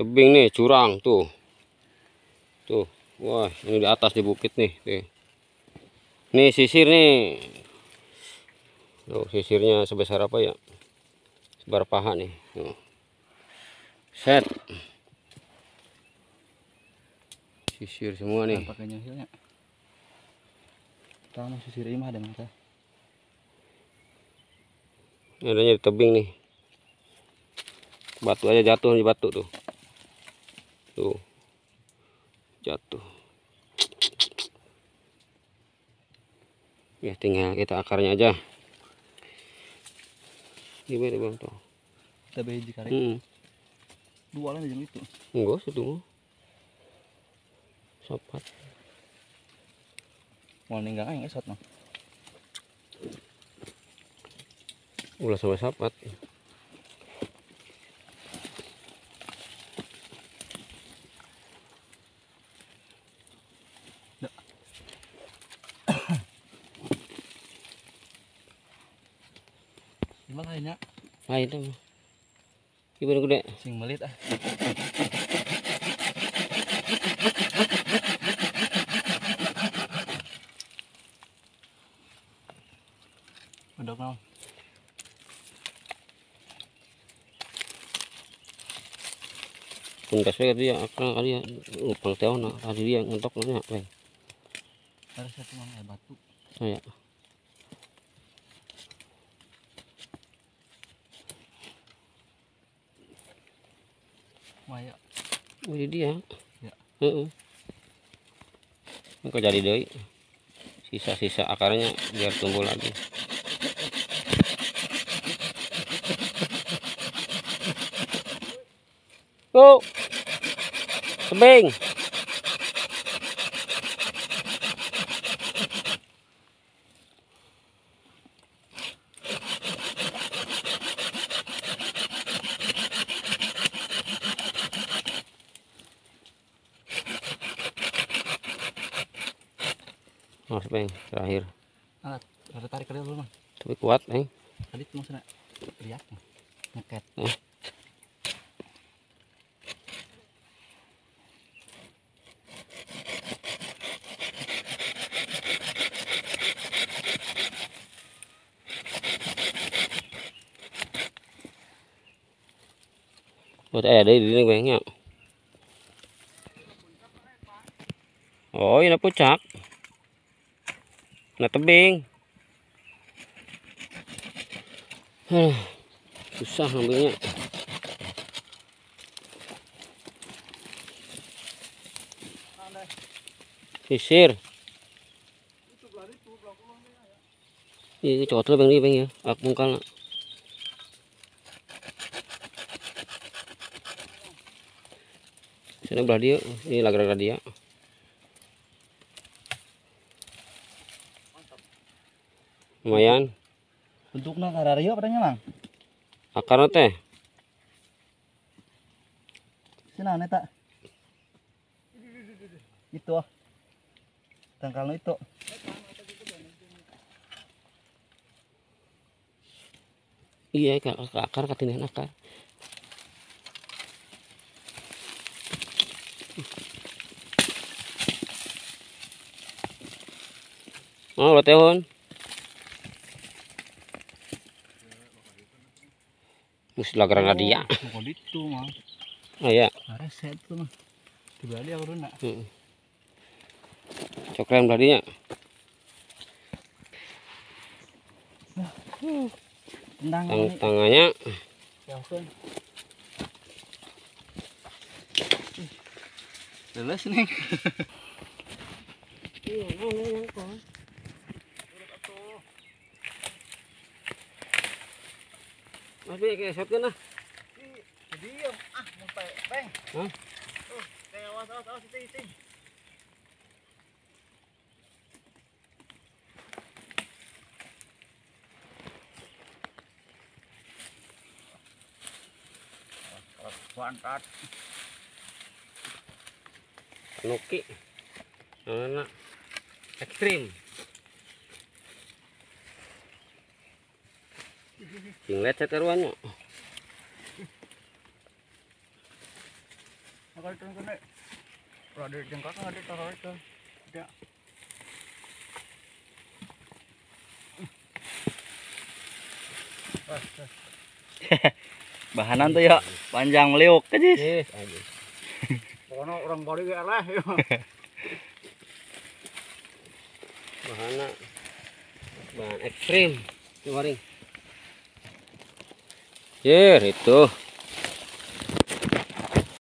tebing nih curang tuh. Tuh wah ini di atas di bukit nih tuh. nih sisir nih. Tuh sisirnya sebesar apa ya? Sebar paha nih tuh. set. Sisir semua nih. Pakai nyusilnya kita mau sisir imah ada mata Ini adanya di tebing nih. Batu aja jatuh di batu tuh tuh. Jatuh. Ya tinggal kita akarnya aja. Gimana bang tuh? Kita beli kare hmm. dua lah jam itu. Enggak sih tuh sopat mau ninggal yang esot mah. Ulah sama sapat gimana lainnya lain tuh gimana gede. Sing melit ah. Udah saya dia akan kali ya? Lupang nak tadi dia harus satu mana ya batu. Saya maya dia Ya. Heeh. Ini kok jadi doi sisa-sisa akarnya biar tumbuh lagi Go! Tebing! Oh, tebing terakhir. alat ada tarik kerja dulu mah Tapi kuat, eh. tadi tuh maksudnya lihat mah nyeket Eh. Buat eh ada di sini bengnya. Oh, ini puncak. Nah tebing. Huh, susah ngambilnya. Sisir. Ini cokot lah bang ini bang ya. Aku mungkal. Sini belah dia. Ini lagar-lagar dia. Lumayan. bentuknya karario apa mang Akarnya teh. sini neta itu ah tangkalnya itu Iya, ke akar katinin akar. Oh, lo tehon. Mesti lagaran dia. mau itu mah Oh iya. ada set tuh mah tiba dia aku nak Heeh. Cokren beladinya. Tang ini tangannya jauhkan Leles nih. Mas Bi, kayak shotgun lah. Diam ah sampai beng. Hah? Tuh, kayak awas awas awas itu itu. Pantat. Nuki. Anak ekstrim. Sing lecet karuannya. Nakalitan ko na. Brother, dyan ka ka. Pas, pas. Bahanan tuh ya, panjang meliuk aja. Yes, aja. Pokoknya orang baru gak lah. Bahana. Bahan ekstrim. Coba Yer, itu.